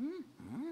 Mm-hmm.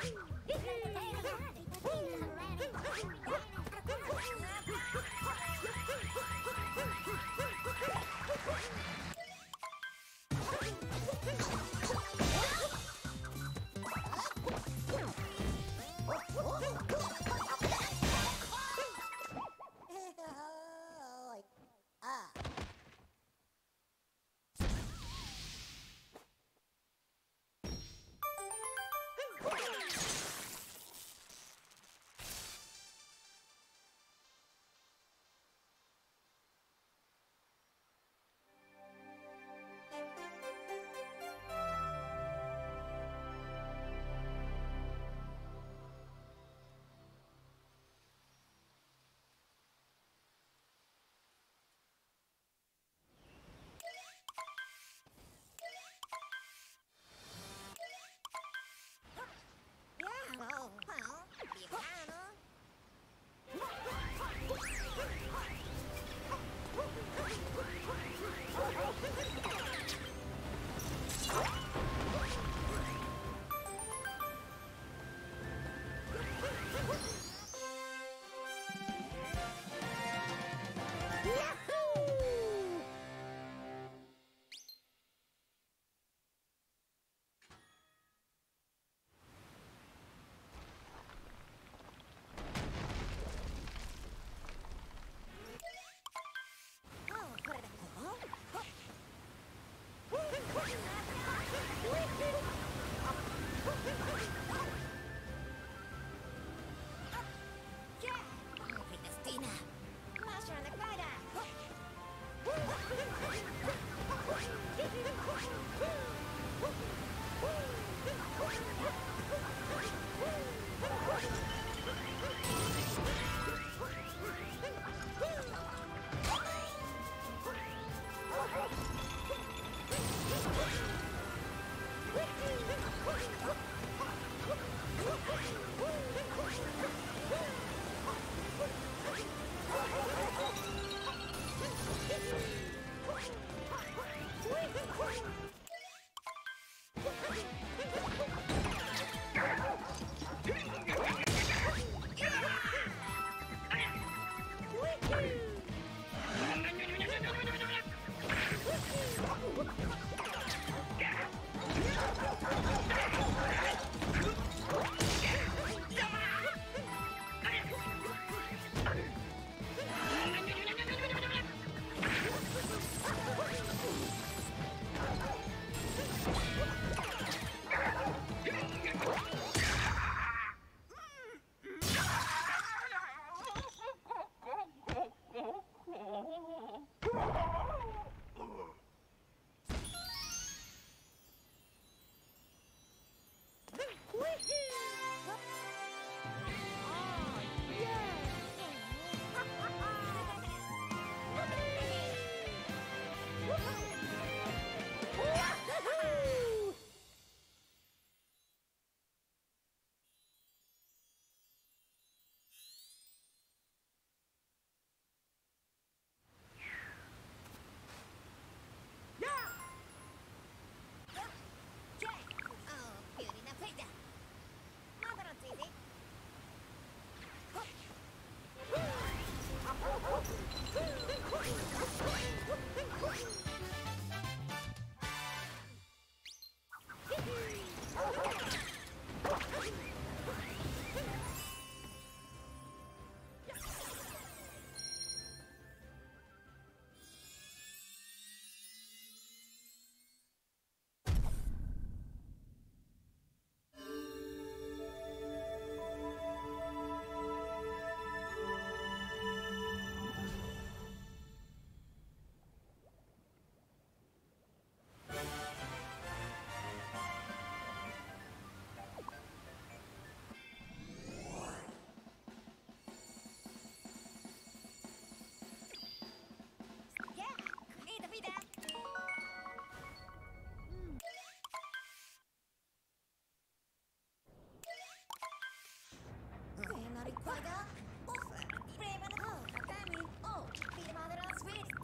Oh!